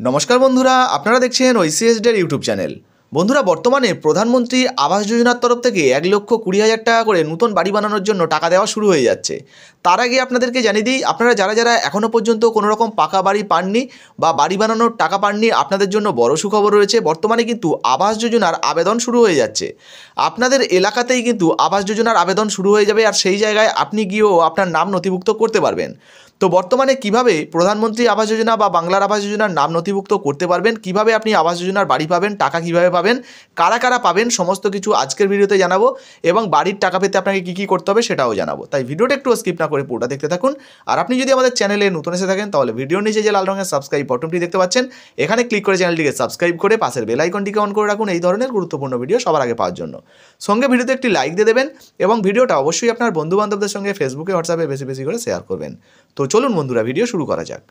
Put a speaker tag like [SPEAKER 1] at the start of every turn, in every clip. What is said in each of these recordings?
[SPEAKER 1] নমস্কার বন্ধুরা আপনারা দেখছেন ওইসিএসডের ইউটিউব চ্যানেল। বন্ধুরা, বর্তমানে প্রধানমন্ত্রী আবাস যোজনার তরফ থেকে এক লক্ষ কুড়ি হাজার টাকা করে নতুন বাড়ি বানানোর জন্য টাকা দেওয়া শুরু হয়ে যাচ্ছে। তার আগে আপনাদেরকে জানিয়ে দিই, আপনারা যারা যারা এখনও পর্যন্ত কোনো রকম পাকা বাড়ি পাননি বা বাড়ি বানানোর টাকা পাননি, আপনাদের জন্য বড় সুখবর রয়েছে, বর্তমানে কিন্তু আবাস যোজনার আবেদন শুরু হয়ে যাচ্ছে। আপনাদের এলাকাতেই কিন্তু আবাস যোজনার আবেদন শুরু হয়ে যাবে আর সেই জায়গায় আপনি গিয়েও আপনার নাম নথিভুক্ত করতে পারবেন। তো বর্তমানে কীভাবে প্রধানমন্ত্রী আবাস যোজনা বা বাংলার আবাস যোজনার নাম নথিভুক্ত করতে পারবেন, কীভাবে আপনি আবাস যোজনার বাড়ি পাবেন, টাকা কীভাবে পাবেন, কারা কারা পাবেন, সমস্ত কিছু আজকের ভিডিওতে জানাব এবং বাড়ির টাকা পেতে আপনাকে কী কী করতে হবে সেটাও জানাব। তাই ভিডিওটা একটু স্কিপ না করে পুরোটা দেখতে থাকুন। আর আপনি যদি আমাদের চ্যানেলে নতুন এসে থাকেন, তাহলে ভিডিওর নিচে যে লাল রঙের সাবস্ক্রাইব বটনটি দেখতে পাচ্ছেন, এখানে ক্লিক করে চ্যানেলটিকে সাবস্ক্রাইব করে পাশের বেল আইকনটিকে অন করে রাখুন এই ধরনের গুরুত্বপূর্ণ ভিডিও সবার আগে পাওয়ার জন্য। সঙ্গে ভিডিওতে একটি লাইক দিয়ে দেবেন এবং ভিডিওটা অবশ্যই আপনার বন্ধু বান্ধবদের সঙ্গে ফেসবুকে হোয়াটসঅ্যাপে বেশি বেশি করে শেয়ার করবেন। তো চলুন বন্ধুরা ভিডিও শুরু করা যাক।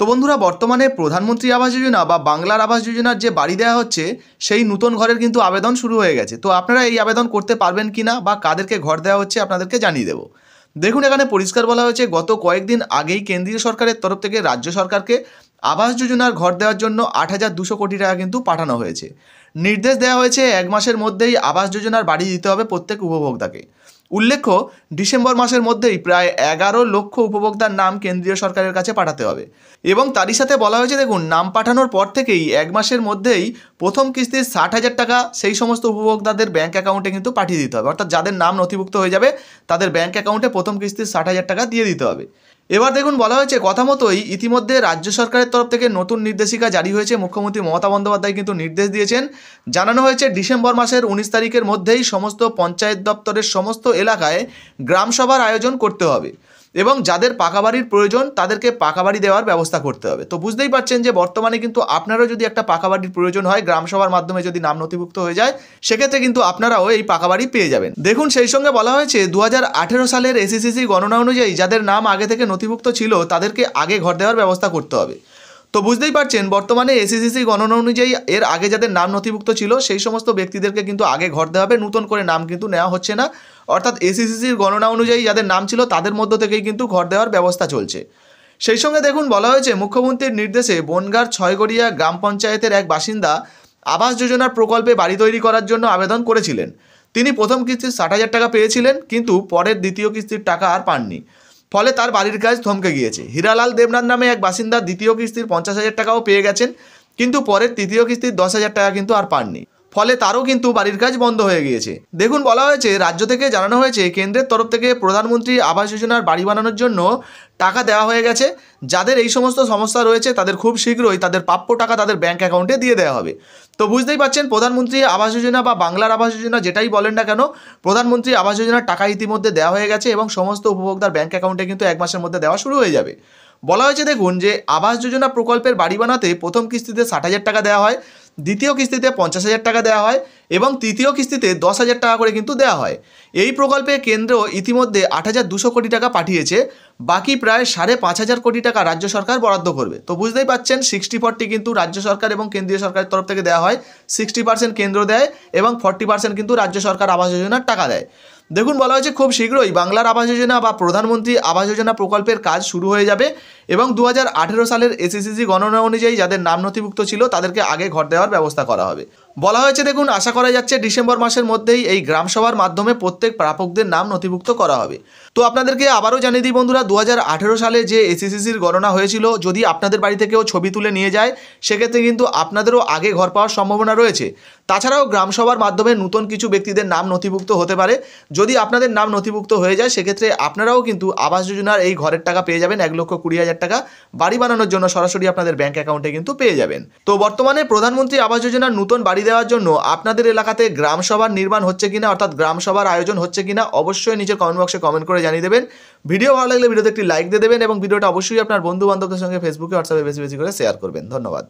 [SPEAKER 1] তো বন্ধুরা, বর্তমানে প্রধানমন্ত্রী আবাস যোজনা বা বাংলার আবাস যোজনার যে বাড়ি দেওয়া হচ্ছে, সেই নতুন ঘরের কিন্তু আবেদন শুরু হয়ে গেছে। তো আপনারা এই আবেদন করতে পারবেন কি না বা কাদেরকে ঘর দেওয়া হচ্ছে, আপনাদেরকে জানিয়ে দেবো। দেখুন, এখানে পরিষ্কার বলা হয়েছে, গত কয়েকদিন আগেই কেন্দ্রীয় সরকারের তরফ থেকে রাজ্য সরকারকে আবাস যোজনার ঘর দেওয়ার জন্য আট হাজার দুশো কোটি টাকা কিন্তু পাঠানো হয়েছে। নির্দেশ দেওয়া হয়েছে, এক মাসের মধ্যেই আবাস যোজনার বাড়ি দিতে হবে প্রত্যেক উপভোক্তাকে। উল্লেখ্য, ডিসেম্বর মাসের মধ্যেই প্রায় এগারো লক্ষ উপভোক্তার নাম কেন্দ্রীয় সরকারের কাছে পাঠাতে হবে। এবং তারই সাথে বলা হয়েছে, দেখুন, নাম পাঠানোর পর থেকেই এক মাসের মধ্যেই প্রথম কিস্তির ষাট হাজার টাকা সেই সমস্ত উপভোক্তাদের ব্যাঙ্ক অ্যাকাউন্টে কিন্তু পাঠিয়ে দিতে হবে। অর্থাৎ যাদের নাম নথিভুক্ত হয়ে যাবে, তাদের ব্যাঙ্ক অ্যাকাউন্টে প্রথম কিস্তির ষাট হাজার টাকা দিয়ে দিতে হবে। এবার দেখুন বলা হয়েছে, কথা মতোই ইতিমধ্যে রাজ্য সরকারের তরফ থেকে নতুন নির্দেশিকা জারি হয়েছে। মুখ্যমন্ত্রী মমতা বন্দ্যোপাধ্যায় কিন্তু নির্দেশ দিয়েছেন। জানানো হয়েছে, ডিসেম্বর মাসের উনিশ তারিখের মধ্যেই সমস্ত পঞ্চায়েত দপ্তরের সমস্ত এলাকায় গ্রামসভার আয়োজন করতে হবে। এবং যাদের পাকা বাড়ির প্রয়োজন, তাদেরকে পাকা বাড়ি দেওয়ার ব্যবস্থা করতে হবে। তো বুঝতেই পারছেন যে বর্তমানে কিন্তু আপনারও যদি একটা পাকা বাড়ির প্রয়োজন হয় গ্রামসভার মাধ্যমে যদি নাম নথিভুক্ত হয়ে যায়, সেক্ষেত্রে কিন্তু আপনারাও এই পাকা বাড়ি পেয়ে যাবেন। দেখুন, সেই সঙ্গে বলা হয়েছে দু হাজার আঠেরো সালের এসিসিসি গণনা অনুযায়ী যাদের নাম আগে থেকে নথিভুক্ত ছিল, তাদেরকে আগে ঘর দেওয়ার ব্যবস্থা করতে হবে। তো বুঝতেই পারছেন, বর্তমানে এসিসিসি গণনা অনুযায়ী এর আগে যাদের নাম নথিভুক্ত ছিল, সেই সমস্ত ব্যক্তিদেরকে কিন্তু আগে ঘর দেওয়া হবে, নতুন করে নাম কিন্তু নেওয়া হচ্ছে না। অর্থাৎ এসিসিসির গণনা অনুযায়ী যাদের নাম ছিল, তাদের মধ্য থেকেই কিন্তু ঘর দেওয়ার ব্যবস্থা চলছে। সেই সঙ্গে দেখুন, বলা হয়েছে, মুখ্যমন্ত্রীর নির্দেশে বনগার ছয়গড়িয়া গ্রাম পঞ্চায়েতের এক বাসিন্দা আবাস যোজনার প্রকল্পে বাড়ি তৈরি করার জন্য আবেদন করেছিলেন। তিনি প্রথম কিস্তির ষাট হাজার টাকা পেয়েছিলেন, কিন্তু পরের দ্বিতীয় কিস্তির টাকা আর পাননি। ফলে তার বাড়ির কাজ থমকে গিয়েছে। হীরালাল দেবনাথ নামে এক বাসিন্দা দ্বিতীয় কিস্তির পঞ্চাশ হাজার টাকাও পেয়ে গেছেন, কিন্তু পরের তৃতীয় কিস্তির দশ হাজার টাকা কিন্তু আর পাননি। ফলে তারও কিন্তু বাড়ির কাজ বন্ধ হয়ে গিয়েছে। দেখুন, বলা হয়েছে, রাজ্য থেকে জানানো হয়েছে, কেন্দ্রের তরফ থেকে প্রধানমন্ত্রী আবাস যোজনার বাড়ি বানানোর জন্য টাকা দেওয়া হয়ে গেছে। যাদের এই সমস্ত সমস্যা রয়েছে, তাদের খুব শীঘ্রই তাদের প্রাপ্য টাকা তাদের ব্যাঙ্ক অ্যাকাউন্টে দিয়ে দেওয়া হবে। তো বুঝতেই পারছেন প্রধানমন্ত্রী আবাস যোজনা বা বাংলার আবাস যোজনা যেটাই বলেন না কেন, প্রধানমন্ত্রী আবাস যোজনার টাকা ইতিমধ্যে দেওয়া হয়ে গেছে এবং সমস্ত উপভোক্তার ব্যাঙ্ক অ্যাকাউন্টে কিন্তু এক মাসের মধ্যে দেওয়া শুরু হয়ে যাবে। বলা হয়েছে, দেখুন, যে আবাস যোজনা প্রকল্পের বাড়ি বানাতে প্রথম কিস্তিতে ষাট হাজার টাকা দেওয়া হয়, দ্বিতীয় কিস্তিতে পঞ্চাশ হাজার টাকা দেওয়া হয় এবং তৃতীয় কিস্তিতে দশ হাজার টাকা করে কিন্তু দেওয়া হয়। এই প্রকল্পে কেন্দ্র ইতিমধ্যে আট হাজার দুশো কোটি টাকা পাঠিয়েছে, বাকি প্রায় সাড়ে পাঁচ হাজার কোটি টাকা রাজ্য সরকার বরাদ্দ করবে। তো বুঝতেই পাচ্ছেন সিক্সটি ফর্টি কিন্তু রাজ্য সরকার এবং কেন্দ্রীয় সরকারের তরফ থেকে দেওয়া হয় সিক্সটি পার্সেন্ট কেন্দ্র দেয় এবং ফর্টি পার্সেন্ট কিন্তু রাজ্য সরকার আবাস যোজনার টাকা দেয়। দেখুন, বলা হয়েছে খুব শীঘ্রই বাংলার আবাস যোজনা বা প্রধানমন্ত্রী আবাস যোজনা প্রকল্পের কাজ শুরু হয়ে যাবে এবং দু হাজার আঠেরো সালের এসিসিসি গণনা অনুযায়ী যাদের নাম নথিভুক্ত ছিল, তাদেরকে আগে ঘর দেওয়ার ব্যবস্থা করা হবে। বলা হয়েছে, দেখুন, আশা করা যাচ্ছে ডিসেম্বর মাসের মধ্যেই এই গ্রামসভার মাধ্যমে প্রত্যেক প্রাপকদের নাম নথিভুক্ত করা হবে। তো আপনাদেরকে আবারও জানিয়ে দিই, বন্ধুরা দু হাজার আঠেরো সালে যে এসিসিসির গণনা হয়েছিল, যদি আপনাদের বাড়ি থেকেও ছবি তুলে নিয়ে যায়, সেক্ষেত্রে কিন্তু আপনাদেরও আগে ঘর পাওয়ার সম্ভাবনা রয়েছে। তাছাড়াও গ্রামসভার মাধ্যমে নতুন কিছু ব্যক্তিদের নাম নথিভুক্ত হতে পারে। যদি আপনাদের নাম নথিভুক্ত হয়ে যায়, সেক্ষেত্রে আপনারাও কিন্তু আবাস যোজনার এই ঘরের টাকা পেয়ে যাবেন এক লক্ষ কুড়ি হাজার টাকা। বাড়ি বানানোর জন্য সরাসরি আপনাদের ব্যাঙ্ক অ্যাকাউন্টে কিন্তু পেয়ে যাবেন। তো বর্তমানে প্রধানমন্ত্রী আবাস যোজনার নতুন বাড়ি দেওয়ার জন্য আপনাদের এলাকাতে গ্রামসভার নির্মাণ হচ্ছে কিনা, অর্থাৎ গ্রামসভার আয়োজন হচ্ছে কিনা, অবশ্যই নিজের কমেন্ট বক্সে কমেন্ট করে জানিয়ে দেবেন। ভিডিও ভালো লাগলে ভিডিওতে একটি লাইক দিয়ে দেবেন এবং ভিডিওটা অবশ্যই আপনার বন্ধু বান্ধবদের সঙ্গে ফেসবুকে হোয়াটসঅ্যাপে বেশি বেশি করে শেয়ার করবেন। ধন্যবাদ।